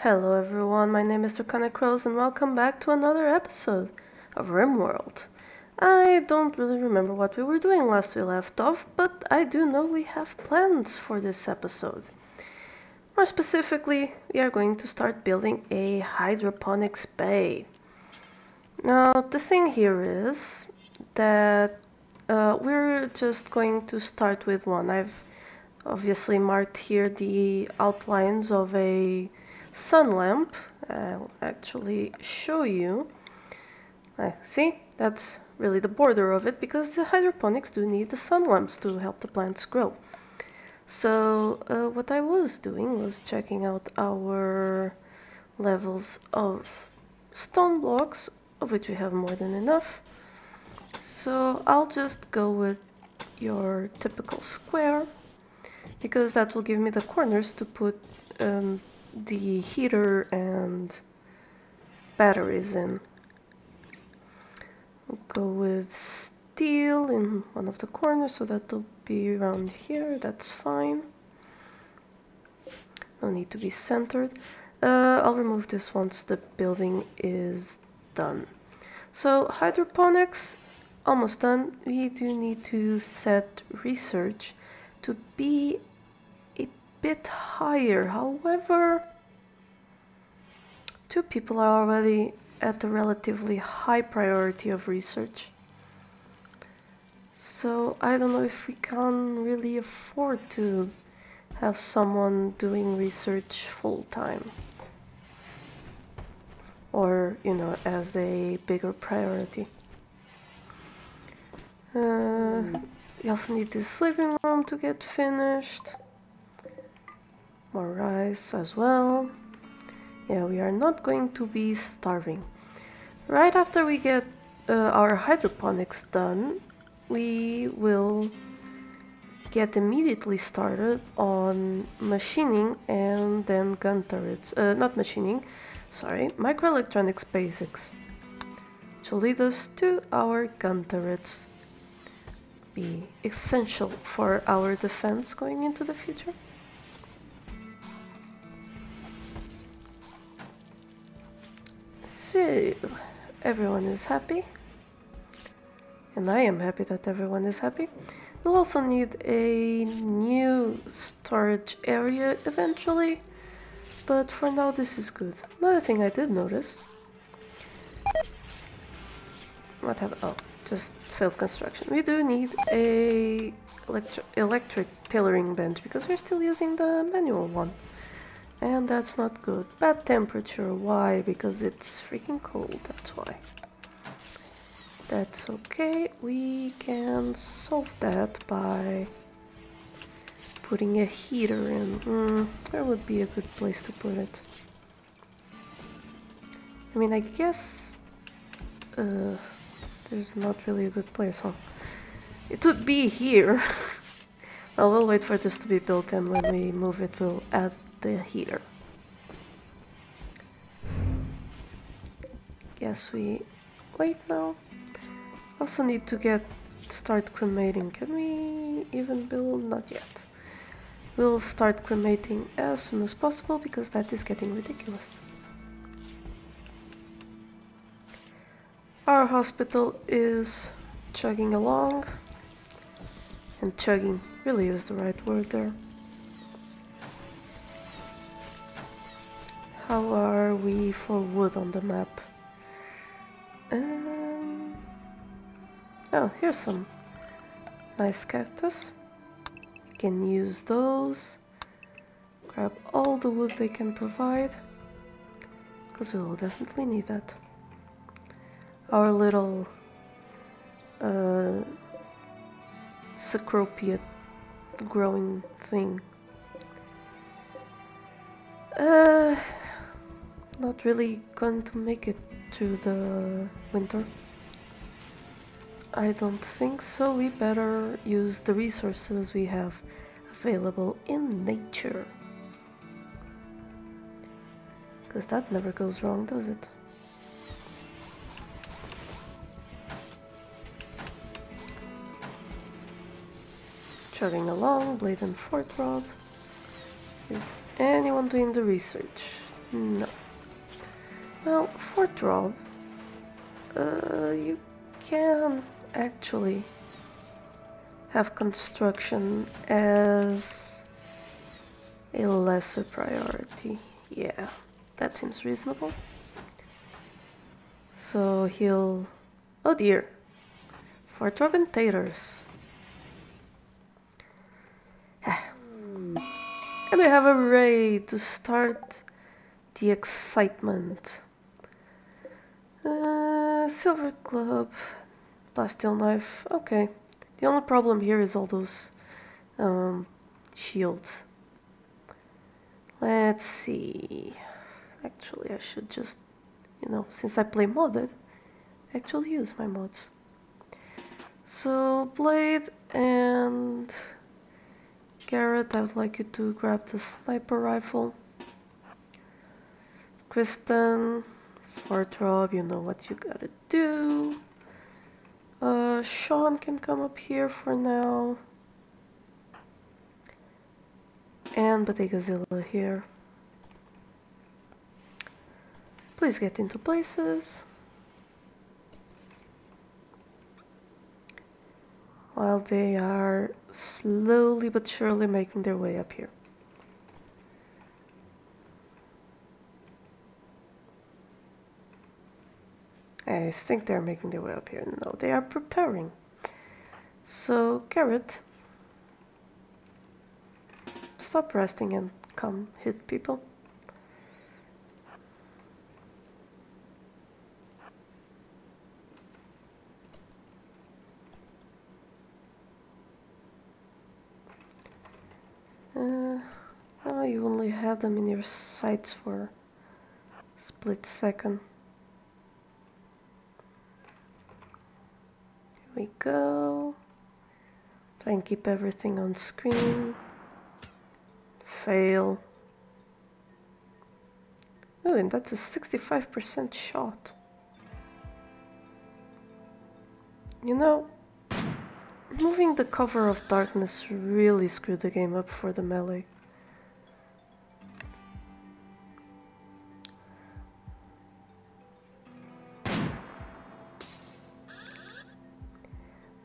Hello everyone, my name is Draconicrose and welcome back to another episode of RimWorld. I don't really remember what we were doing last we left off, but I do know we have plans for this episode. More specifically, we are going to start building a hydroponics bay. Now, the thing here is that uh, we're just going to start with one. I've obviously marked here the outlines of a sun lamp. I'll actually show you. Uh, see, that's really the border of it because the hydroponics do need the sun lamps to help the plants grow. So uh, what I was doing was checking out our levels of stone blocks, of which we have more than enough. So I'll just go with your typical square because that will give me the corners to put um, the heater and batteries in. We'll go with steel in one of the corners so that'll be around here, that's fine. No need to be centered. Uh, I'll remove this once the building is done. So hydroponics, almost done. We do need to set research to be bit higher. However, two people are already at a relatively high priority of research. So I don't know if we can really afford to have someone doing research full time. Or, you know, as a bigger priority. Uh, we also need this living room to get finished. More rice as well. Yeah, we are not going to be starving. Right after we get uh, our hydroponics done, we will get immediately started on machining and then gun turrets. Uh, not machining, sorry, microelectronics basics. To lead us to our gun turrets. Be essential for our defense going into the future. Everyone is happy. And I am happy that everyone is happy. We'll also need a new storage area eventually. But for now this is good. Another thing I did notice. What happened? Oh, just failed construction. We do need a electri electric tailoring bench because we're still using the manual one. And that's not good. Bad temperature, why? Because it's freaking cold, that's why. That's okay, we can solve that by putting a heater in. Mm, where would be a good place to put it? I mean, I guess uh, there's not really a good place, huh? It would be here. well, we'll wait for this to be built and when we move it, we'll add the heater. Guess we wait now. Also need to get start cremating. Can we even build? Not yet. We'll start cremating as soon as possible because that is getting ridiculous. Our hospital is chugging along. And chugging really is the right word there. How are we for wood on the map? Um, oh, here's some nice cactus. can use those. Grab all the wood they can provide. Because we will definitely need that. Our little uh, Cecropia growing thing. Uh, not really going to make it through the winter. I don't think so. We better use the resources we have available in nature. Because that never goes wrong, does it? Chugging along, Blade and Fort Rob. Is anyone doing the research? No. Fort Rob, uh, you can actually have construction as a lesser priority. Yeah, that seems reasonable. So he'll... Oh dear. Fort Robin Taters. and we have a raid to start the excitement. Uh, silver club, Bastille knife, okay. The only problem here is all those um, shields. Let's see. Actually, I should just, you know, since I play modded, actually use my mods. So, Blade and Garrett, I would like you to grab the sniper rifle. Kristen, Fort Rob, you know what you gotta do. Uh, Sean can come up here for now. And Bodegazilla here. Please get into places. While they are slowly but surely making their way up here. I think they're making their way up here. No, they are preparing. So, Garrett, stop resting and come hit people. Uh, oh, you only have them in your sights for a split second. We go. Try and keep everything on screen. Fail. Oh, and that's a 65% shot. You know, moving the cover of darkness really screwed the game up for the melee.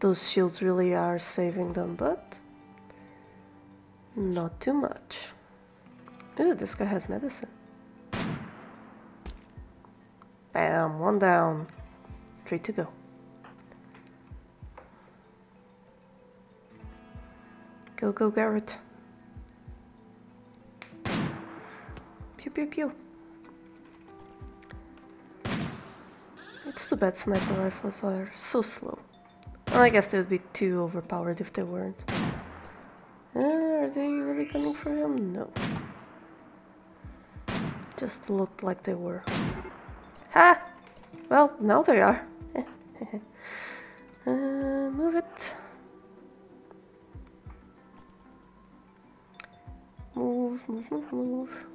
Those shields really are saving them, but not too much. Ooh, this guy has medicine. Bam, one down. Three to go. Go, go, Garrett. Pew, pew, pew. It's too bad sniper rifles are so slow. Well, I guess they would be too overpowered if they weren't. Uh, are they really coming for him? No. Just looked like they were. Ha! Well, now they are. uh, move it. Move, move, move, move.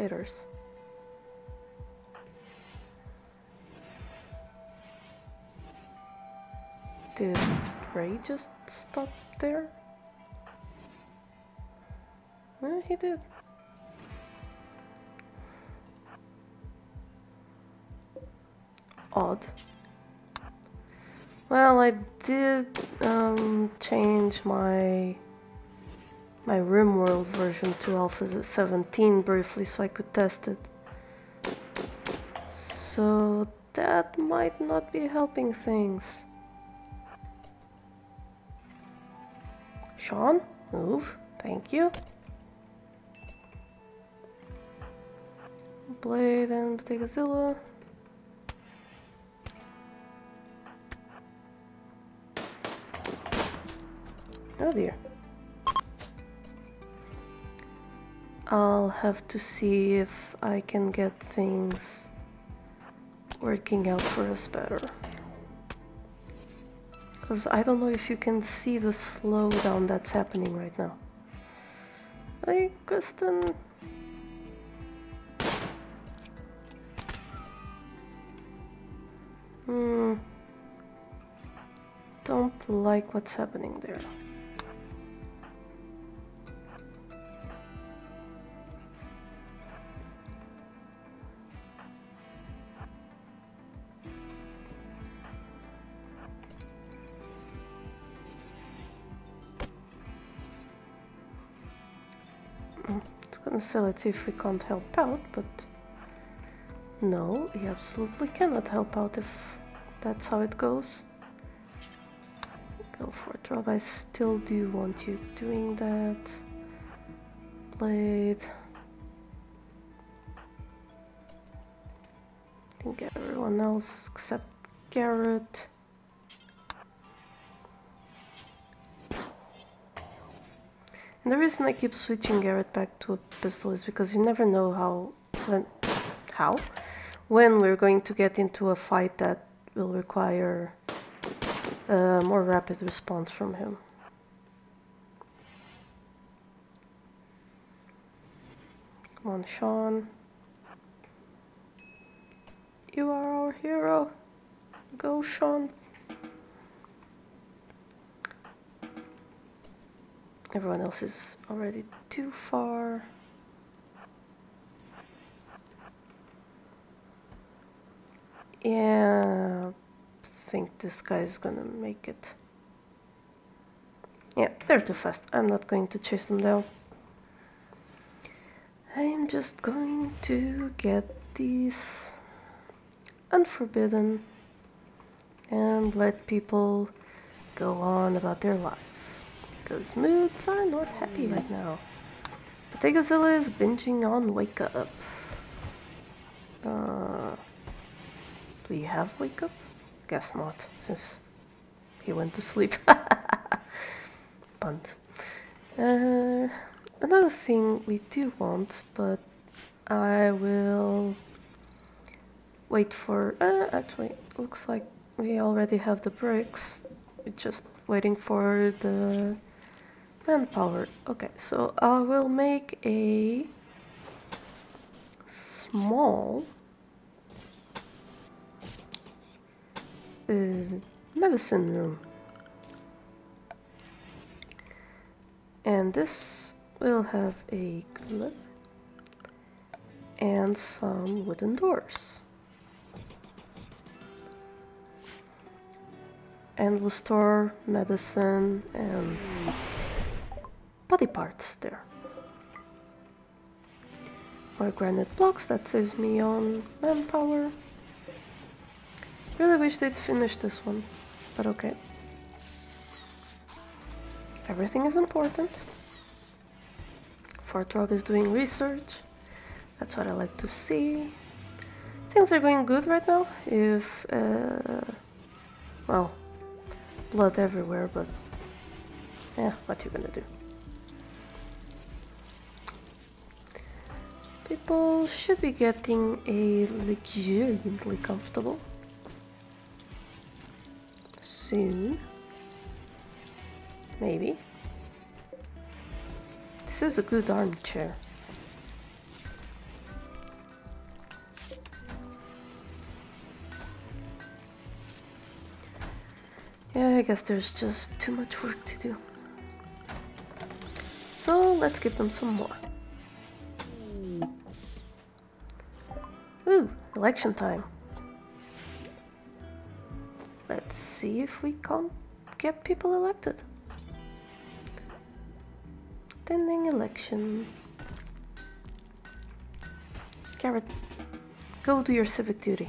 Um. Did Ray just stop there? Yeah, he did. Odd. Well, I did um, change my my RimWorld version to Alpha 17 briefly so I could test it. So that might not be helping things. Sean, move. Thank you. Blade and Bodegazilla. Oh dear. I'll have to see if I can get things working out for us better. Because I don't know if you can see the slowdown that's happening right now. Hey, Kristen. Hmm. Don't like what's happening there. It if we can't help out, but no, we absolutely cannot help out if that's how it goes. Go for it, Rob. I still do want you doing that. Blade. I think everyone else except Garrett. And the reason I keep switching Garrett back to a pistol is because you never know how when how when we're going to get into a fight that will require a more rapid response from him. Come on, Sean. You are our hero. Go, Sean. Everyone else is already too far. Yeah, I think this guy is gonna make it. Yeah, they're too fast. I'm not going to chase them down. I'm just going to get these unforbidden and let people go on about their lives because moods are not happy right now. Bodegazilla is binging on Wake Up. Uh, do we have Wake Up? Guess not, since he went to sleep. Punt. Uh, another thing we do want, but I will wait for... Uh, actually, looks like we already have the bricks. We're just waiting for the manpower. Okay, so I will make a small uh, medicine room. And this will have a cooler and some wooden doors. And we'll store medicine and body parts there. More granite blocks, that saves me on manpower. Really wish they'd finish this one, but okay. Everything is important. Fort Rob is doing research. That's what I like to see. Things are going good right now. If, uh, well, blood everywhere, but yeah, what you gonna do? People should be getting a luxuriantly comfortable soon. Maybe. This is a good armchair. Yeah, I guess there's just too much work to do. So let's give them some more. Election time. Let's see if we can't get people elected. Attending election. Garrett, go do your civic duty.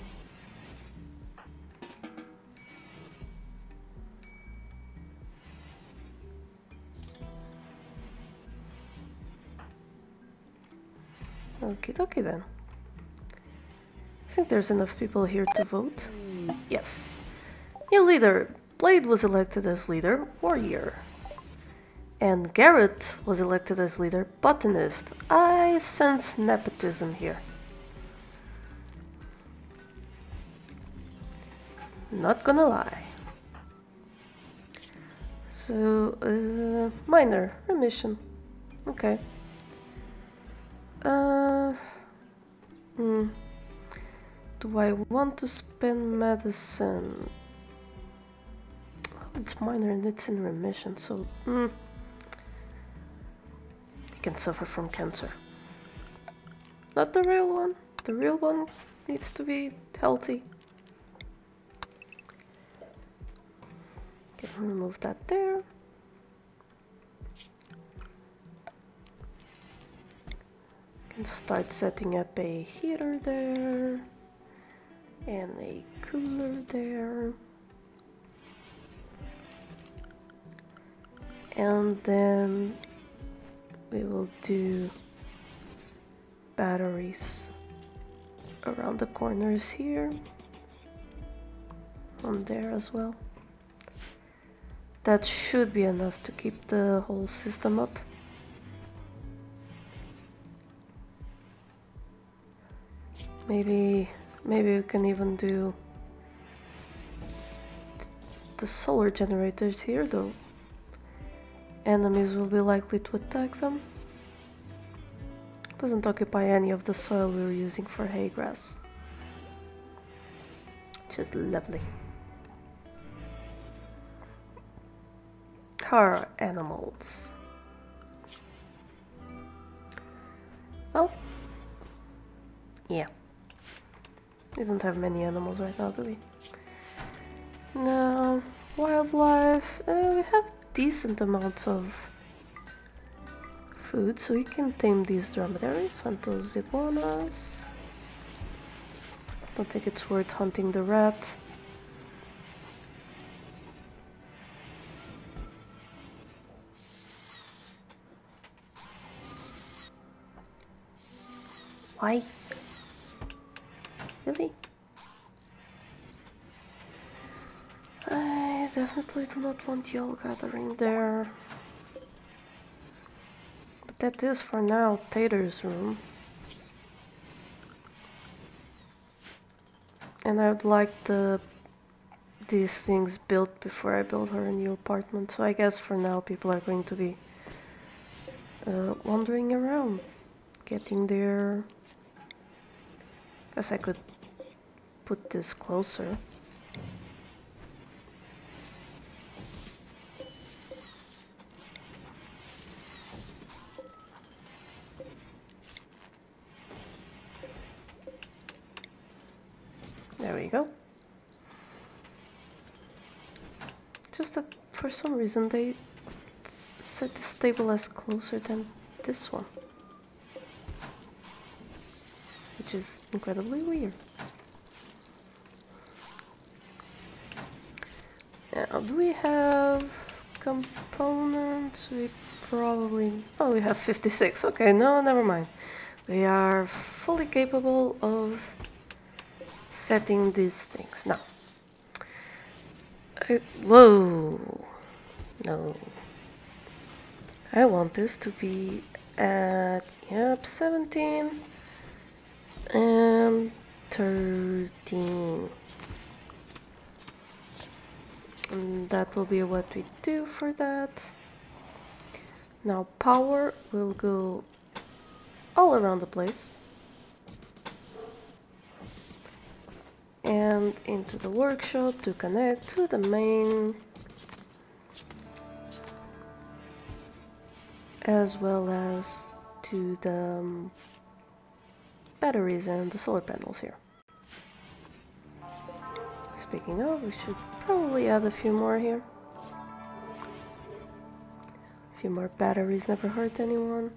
Okie dokie then. Think there's enough people here to vote. Yes. New leader. Blade was elected as leader, warrior. And Garrett was elected as leader, botanist. I sense nepotism here. Not gonna lie. So, uh, minor, remission. Okay. Uh, hmm. Do I want to spend medicine? it's minor and it's in remission, so mm, he can suffer from cancer. Not the real one. The real one needs to be healthy. Can remove that there. Can start setting up a heater there and a cooler there. And then we will do batteries around the corners here on there as well that should be enough to keep the whole system up maybe maybe we can even do the solar generators here though enemies will be likely to attack them doesn't occupy any of the soil we're using for hay grass. Just lovely. Car animals. Well, yeah. We don't have many animals right now, do we? No, wildlife. Uh, we have decent amounts of food, so we can tame these dromedaries and those iguanas. Don't think it's worth hunting the rat. Why? Really? I definitely do not want y'all gathering there. But that is for now Tater's room. And I would like the these things built before I build her a new apartment. So I guess for now people are going to be uh, wandering around, getting there. I guess I could put this closer. There we go. Just that for some reason they set this table as closer than this one. Which is incredibly weird. Now, do we have components? We probably... Oh, we have 56. Okay, no, never mind. We are fully capable of setting these things. Now, I, whoa, no. I want this to be at, yep, 17 and 13. And that will be what we do for that. Now power will go all around the place. and into the workshop to connect to the main as well as to the um, batteries and the solar panels here. Speaking of, we should probably add a few more here. A few more batteries never hurt anyone.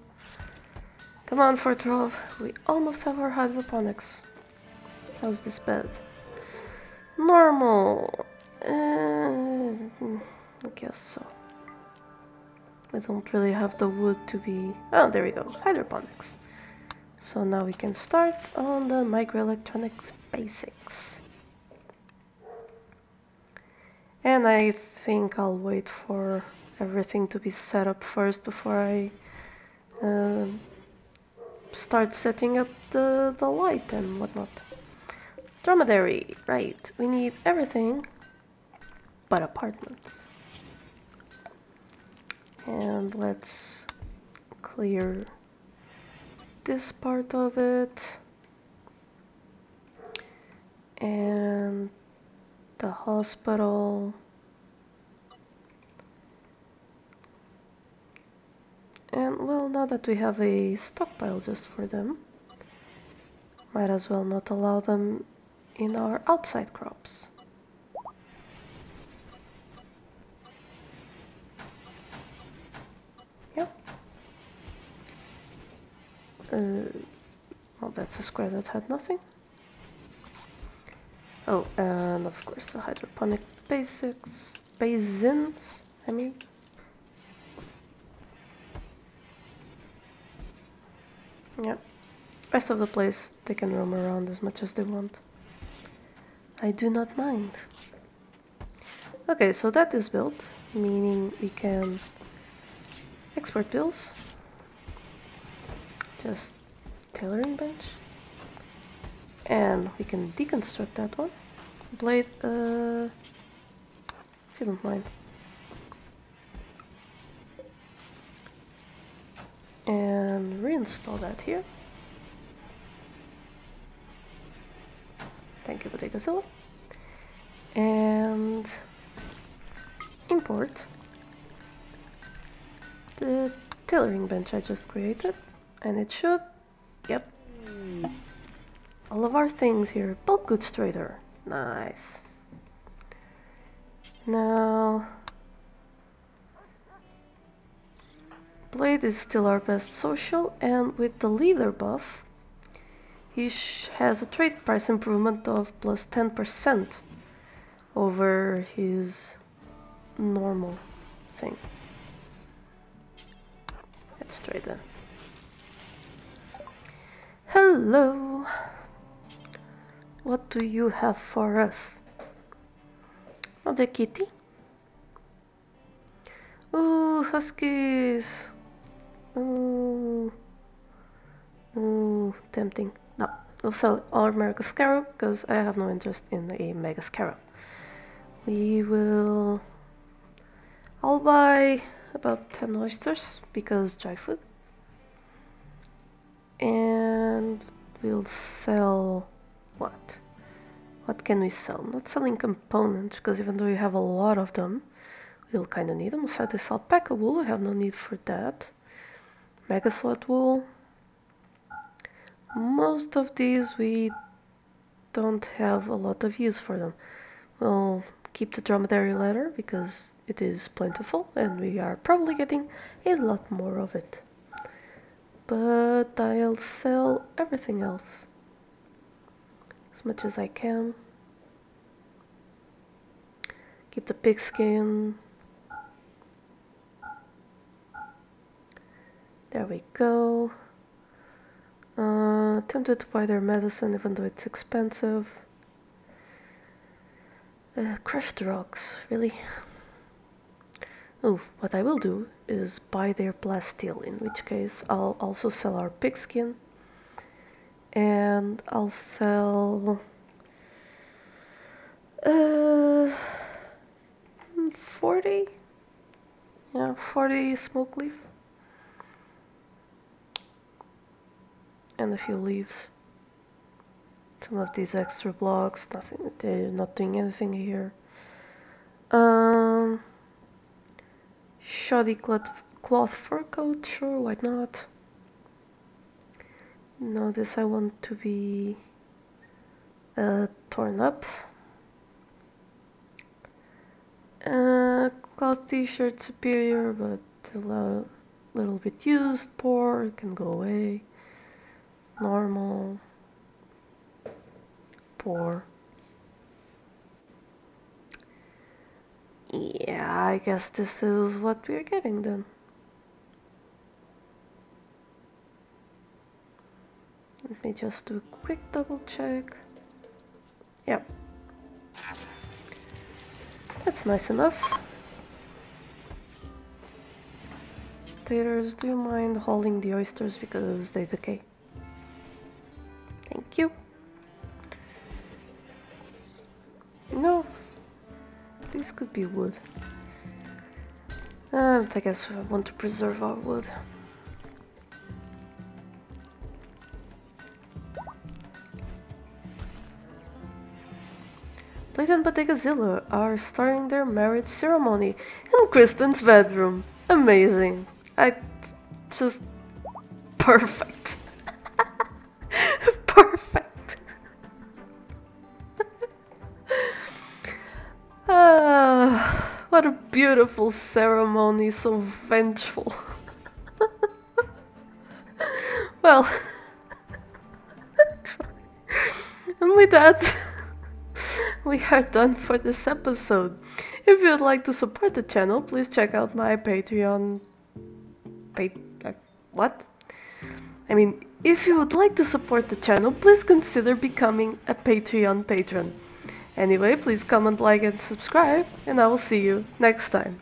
Come on, Fort Rob, we almost have our hydroponics. How's this bed? Normal. Uh, I guess so. I don't really have the wood to be... Oh, there we go. Hydroponics. So now we can start on the microelectronics basics. And I think I'll wait for everything to be set up first before I uh, start setting up the, the light and whatnot. Dromedary, right. We need everything but apartments. And let's clear this part of it. And the hospital. And well now that we have a stockpile just for them might as well not allow them in our outside crops. Uh, well, that's a square that had nothing. Oh, and of course the hydroponic basics, basins, I mean. Yep. Rest of the place, they can roam around as much as they want. I do not mind. Okay, so that is built, meaning we can export bills. Just tailoring bench. And we can deconstruct that one. Blade, uh, if you don't mind. And reinstall that here. Thank you, Bodegazilla. And import the tailoring bench I just created. And it should, yep, all of our things here. Bulk goods trader. Nice. Now, Blade is still our best social, and with the leader buff, he has a trade price improvement of plus 10% over his normal thing. Let's trade then. Hello! What do you have for us? Another kitty? Ooh, huskies! Ooh. Ooh, tempting. No, we'll sell our Mega Scarab because I have no interest in a Mega Scarab. We will... I'll buy about 10 oysters because dry food. And we'll sell what? What can we sell? Not selling components, because even though you have a lot of them, we'll kind of need them. So this alpaca wool, I have no need for that. Megasloth wool. Most of these we don't have a lot of use for them. We'll keep the dromedary leather because it is plentiful and we are probably getting a lot more of it. But I'll sell everything else as much as I can. Keep the pigskin. There we go. Uh, tempted to buy their medicine even though it's expensive. Uh, crushed rocks, really? Oh, what I will do is buy their plasteel, in which case I'll also sell our pigskin. And I'll sell uh, 40 yeah 40 smoke leaf. And a few leaves. Some of these extra blocks nothing they're not doing anything here. Um shoddy cloth, cloth fur coat sure why not no, this I want to be uh, torn up. Uh, cloth t-shirt superior, but a little bit used. Poor, can go away. Normal. Poor. Yeah, I guess this is what we're getting then. Let me just do a quick double check. Yep. That's nice enough. Taters, do you mind holding the oysters because they decay? Thank you. This could be wood. Uh, I guess I want to preserve our wood. Blade and Bodegazilla are starting their marriage ceremony in Kristen's bedroom. Amazing. I just perfect. perfect. What a beautiful ceremony, so vengeful. well, and with that, we are done for this episode. If you'd like to support the channel, please check out my Patreon. Pa- uh, what? I mean, if you would like to support the channel, please consider becoming a Patreon patron. Anyway, please comment, like, and subscribe, and I will see you next time.